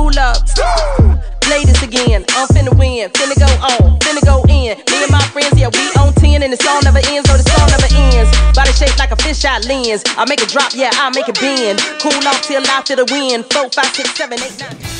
cool up. Again, I'm finna win, finna go on, finna go in. Me and my friends, yeah, we on 10, and the song never ends, oh, the song never ends. Body shaped like a fisheye lens. I make it drop, yeah, I make it bend. Cool off till after the wind. Four, five, six, seven, eight, nine.